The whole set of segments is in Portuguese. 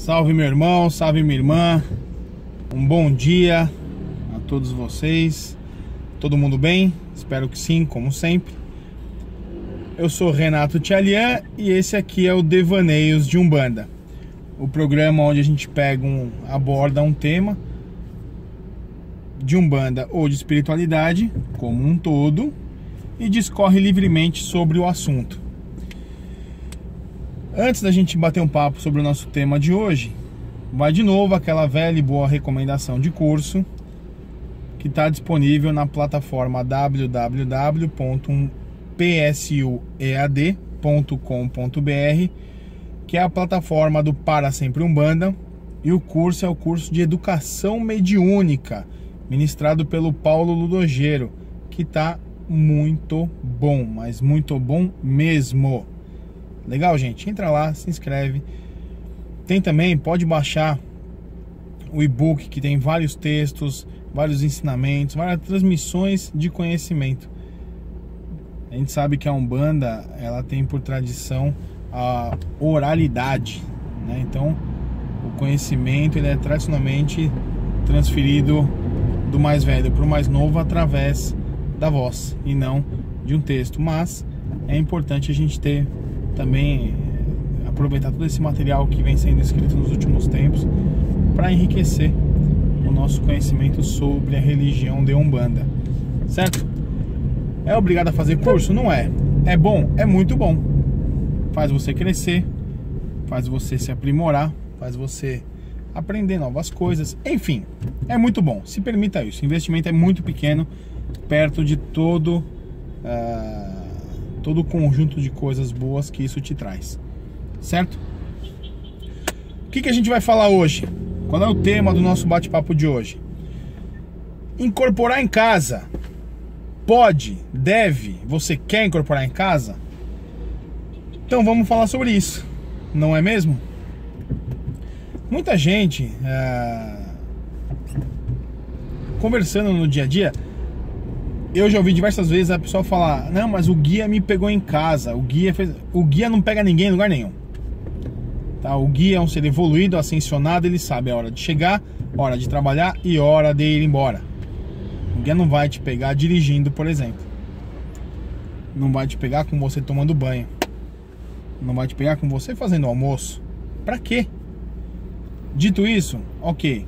Salve meu irmão, salve minha irmã. Um bom dia a todos vocês. Todo mundo bem? Espero que sim, como sempre. Eu sou Renato Tchalian e esse aqui é o Devaneios de Umbanda. O programa onde a gente pega um, aborda um tema de Umbanda ou de espiritualidade como um todo e discorre livremente sobre o assunto. Antes da gente bater um papo sobre o nosso tema de hoje, vai de novo aquela velha e boa recomendação de curso que está disponível na plataforma www.psuead.com.br, que é a plataforma do Para Sempre Umbanda, e o curso é o curso de Educação Mediúnica, ministrado pelo Paulo Ludogeiro, que está muito bom, mas muito bom mesmo. Legal, gente? Entra lá, se inscreve. Tem também, pode baixar o e-book que tem vários textos, vários ensinamentos, várias transmissões de conhecimento. A gente sabe que a Umbanda, ela tem por tradição a oralidade, né? Então, o conhecimento ele é tradicionalmente transferido do mais velho para o mais novo através da voz e não de um texto. Mas é importante a gente ter também aproveitar todo esse material que vem sendo escrito nos últimos tempos para enriquecer o nosso conhecimento sobre a religião de Umbanda. Certo? É obrigado a fazer curso? Não é. É bom? É muito bom. Faz você crescer, faz você se aprimorar, faz você aprender novas coisas. Enfim, é muito bom. Se permita isso. O investimento é muito pequeno perto de todo. Uh, todo o conjunto de coisas boas que isso te traz, certo? O que, que a gente vai falar hoje? Qual é o tema do nosso bate-papo de hoje? Incorporar em casa. Pode, deve, você quer incorporar em casa? Então vamos falar sobre isso, não é mesmo? Muita gente é... conversando no dia a dia eu já ouvi diversas vezes a pessoa falar: "Não, mas o guia me pegou em casa. O guia fez, o guia não pega ninguém em lugar nenhum". Tá? O guia é um ser evoluído, ascensionado, ele sabe a hora de chegar, hora de trabalhar e hora de ir embora. O guia não vai te pegar dirigindo, por exemplo. Não vai te pegar com você tomando banho. Não vai te pegar com você fazendo almoço. Para quê? Dito isso, OK.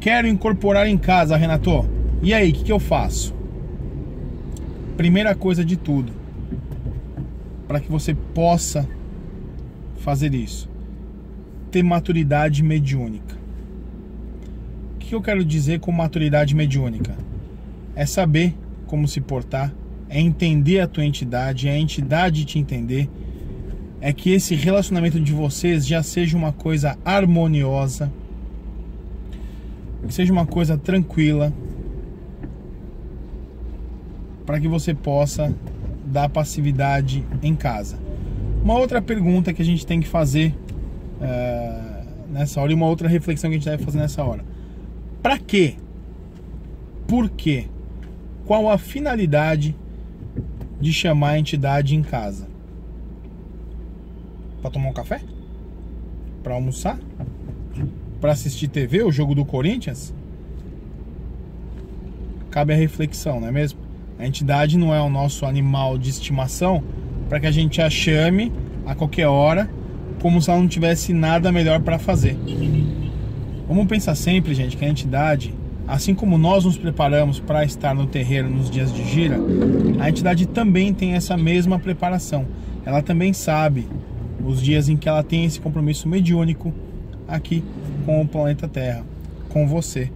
Quero incorporar em casa, Renato. E aí, o que, que eu faço? Primeira coisa de tudo, para que você possa fazer isso, ter maturidade mediúnica. O que eu quero dizer com maturidade mediúnica? É saber como se portar, é entender a tua entidade, é a entidade te entender, é que esse relacionamento de vocês já seja uma coisa harmoniosa, que seja uma coisa tranquila, para que você possa dar passividade em casa. Uma outra pergunta que a gente tem que fazer uh, nessa hora e uma outra reflexão que a gente deve fazer nessa hora: para quê? Por quê? Qual a finalidade de chamar a entidade em casa? Para tomar um café? Para almoçar? Para assistir TV, o jogo do Corinthians? Cabe a reflexão, não é mesmo? A entidade não é o nosso animal de estimação para que a gente a chame a qualquer hora, como se ela não tivesse nada melhor para fazer. Vamos pensar sempre, gente, que a entidade, assim como nós nos preparamos para estar no terreiro nos dias de gira, a entidade também tem essa mesma preparação. Ela também sabe os dias em que ela tem esse compromisso mediúnico aqui com o planeta Terra, com você.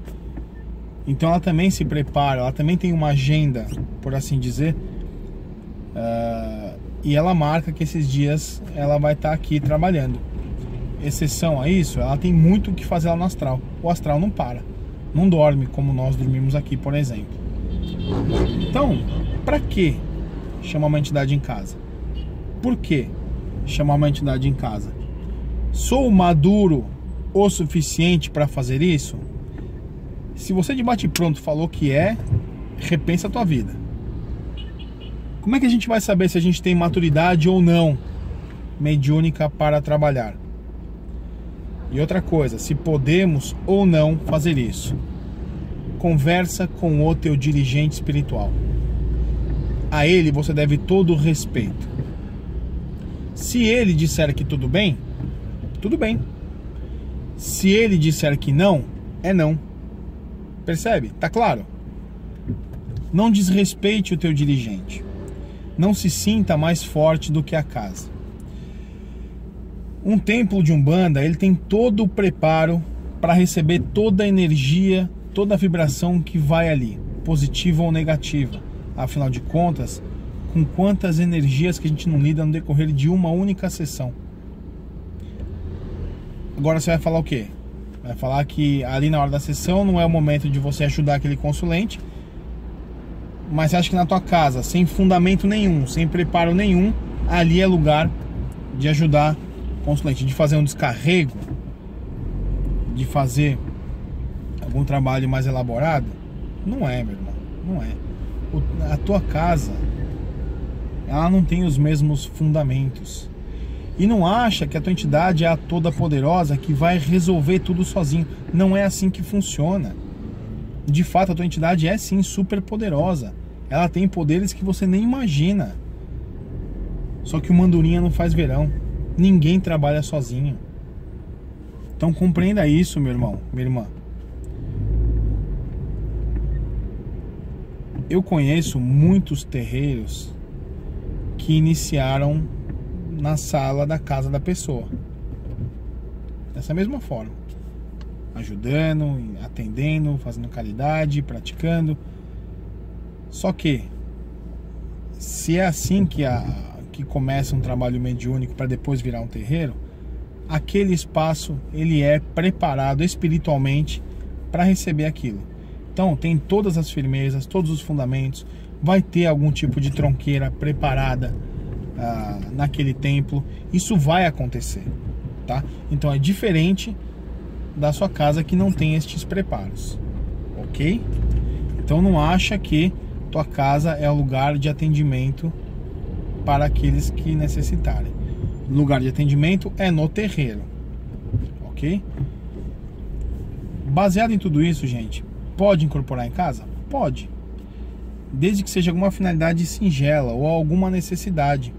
Então ela também se prepara, ela também tem uma agenda, por assim dizer, uh, e ela marca que esses dias ela vai estar tá aqui trabalhando. Exceção a isso, ela tem muito o que fazer lá no astral. O astral não para, não dorme como nós dormimos aqui, por exemplo. Então, para que chamar uma entidade em casa? Por que chamar uma entidade em casa? Sou maduro o suficiente para fazer isso? Se você de bate pronto falou que é, repensa a tua vida. Como é que a gente vai saber se a gente tem maturidade ou não mediúnica para trabalhar? E outra coisa, se podemos ou não fazer isso. Conversa com o teu dirigente espiritual. A ele você deve todo o respeito. Se ele disser que tudo bem, tudo bem. Se ele disser que não, é não. Percebe? Tá claro? Não desrespeite o teu dirigente. Não se sinta mais forte do que a casa. Um templo de Umbanda, ele tem todo o preparo para receber toda a energia, toda a vibração que vai ali, positiva ou negativa. Afinal de contas, com quantas energias que a gente não lida no decorrer de uma única sessão. Agora você vai falar o quê? Vai falar que ali na hora da sessão não é o momento de você ajudar aquele consulente, mas você acha que na tua casa, sem fundamento nenhum, sem preparo nenhum, ali é lugar de ajudar o consulente, de fazer um descarrego, de fazer algum trabalho mais elaborado? Não é, meu irmão, não é. a tua casa, ela não tem os mesmos fundamentos. E não acha que a tua entidade é a toda poderosa que vai resolver tudo sozinho. Não é assim que funciona. De fato, a tua entidade é sim super poderosa. Ela tem poderes que você nem imagina. Só que o mandurinha não faz verão. Ninguém trabalha sozinho. Então compreenda isso, meu irmão, minha irmã. Eu conheço muitos terreiros que iniciaram na sala da casa da pessoa. Dessa mesma forma. Ajudando, atendendo, fazendo caridade, praticando. Só que se é assim que, a, que começa um trabalho mediúnico para depois virar um terreiro, aquele espaço ele é preparado espiritualmente para receber aquilo. Então tem todas as firmezas, todos os fundamentos, vai ter algum tipo de tronqueira preparada ah, naquele templo. Isso vai acontecer, tá? Então é diferente da sua casa que não tem estes preparos, ok? Então não acha que tua casa é o lugar de atendimento para aqueles que necessitarem. lugar de atendimento é no terreiro, ok? Baseado em tudo isso, gente, pode incorporar em casa? Pode, desde que seja alguma finalidade singela ou alguma necessidade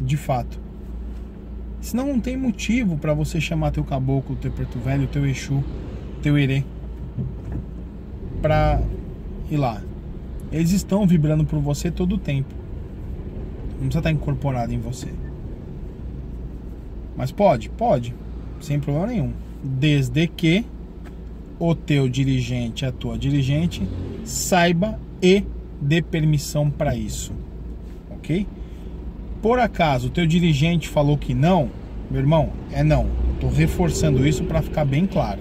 de fato. Senão não tem motivo para você chamar teu caboclo, teu preto velho, teu exu, teu erê para ir lá. Eles estão vibrando por você todo o tempo. Não precisa estar incorporado em você. Mas pode? Pode. Sem problema nenhum. Desde que o teu dirigente, a tua dirigente, saiba e dê permissão para isso. Ok? Por acaso o teu dirigente falou que não, meu irmão, é não. Tô reforçando isso para ficar bem claro,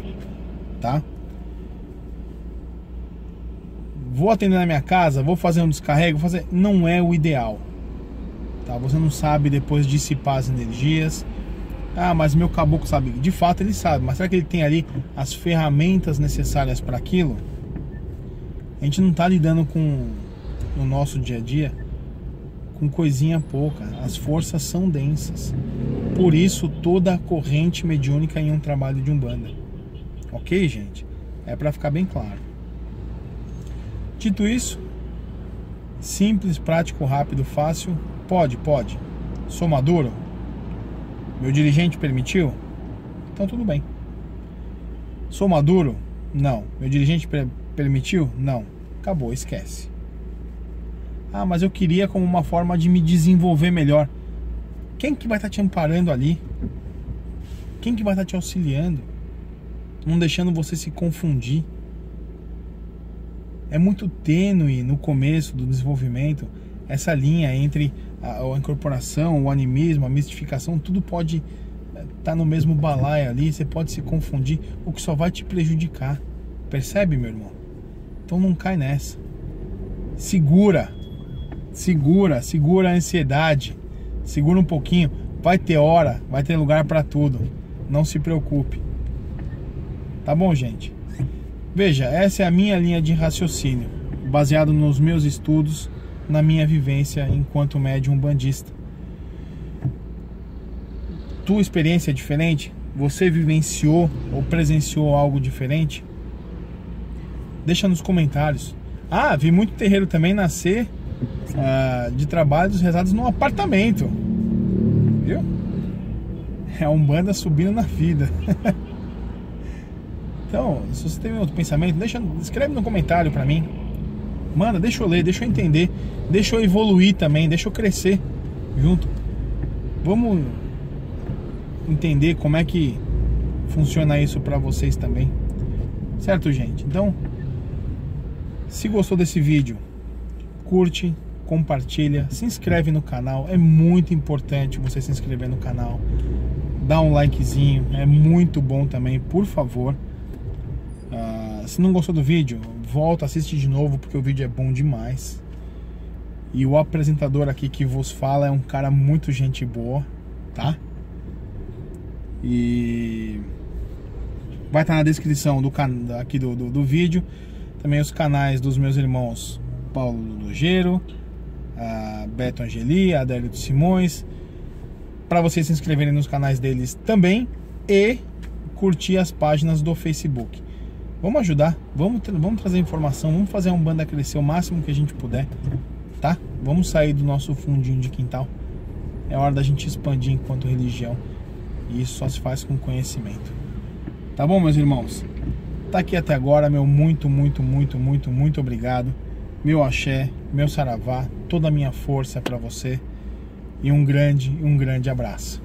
tá? Vou atender na minha casa, vou fazer um descarrego, fazer, não é o ideal. Tá? Você não sabe depois dissipar as energias. Ah, mas meu caboclo sabe. De fato ele sabe, mas será que ele tem ali as ferramentas necessárias para aquilo? A gente não está lidando com no nosso dia a dia com coisinha pouca. As forças são densas. Por isso, toda a corrente mediúnica em um trabalho de umbanda. Ok, gente? É para ficar bem claro. Dito isso, simples, prático, rápido, fácil. Pode, pode. Sou maduro? Meu dirigente permitiu? Então tudo bem. Sou maduro? Não. Meu dirigente permitiu? Não. Acabou, esquece. Ah, mas eu queria como uma forma de me desenvolver melhor. Quem que vai estar tá te amparando ali? Quem que vai estar tá te auxiliando? Não deixando você se confundir. É muito tênue no começo do desenvolvimento essa linha entre a, a incorporação, o animismo, a mistificação, tudo pode estar tá no mesmo balaio ali, você pode se confundir, o que só vai te prejudicar. Percebe, meu irmão? Então não cai nessa. Segura, segura, segura a ansiedade, segura um pouquinho, vai ter hora, vai ter lugar para tudo. Não se preocupe. Tá bom, gente? Veja, essa é a minha linha de raciocínio, baseado nos meus estudos, na minha vivência enquanto médium bandista. Tua experiência é diferente? Você vivenciou ou presenciou algo diferente? Deixa nos comentários. Ah, vi muito terreiro também nascer uh, de trabalhos rezados num apartamento. Viu? É um banda subindo na vida. então, se você tem outro pensamento, deixa, escreve no comentário para mim. Manda, deixa eu ler, deixa eu entender, deixa eu evoluir também, deixa eu crescer junto. Vamos entender como é que funciona isso para vocês também. Certo, gente? Então, se gostou desse vídeo, curte, compartilha, se inscreve no canal. É muito importante você se inscrever no canal. Dá um likezinho, é muito bom também, por favor. Uh, se não gostou do vídeo, volta, assiste de novo, porque o vídeo é bom demais. E o apresentador aqui que vos fala é um cara muito gente boa, tá? E vai estar na descrição do aqui do, do, do vídeo também os canais dos meus irmãos Paulo Ludogeiro, a Beto Angeli, a Adélio Simões, para vocês se inscreverem nos canais deles também e curtir as páginas do Facebook. Vamos ajudar, vamos, vamos trazer informação, vamos fazer um banda crescer o máximo que a gente puder, tá? Vamos sair do nosso fundinho de quintal. É hora da gente expandir enquanto religião. E isso só se faz com conhecimento. Tá bom, meus irmãos? tá aqui até agora, meu muito, muito, muito, muito, muito obrigado. Meu axé, meu saravá, toda a minha força para você e um grande, um grande abraço.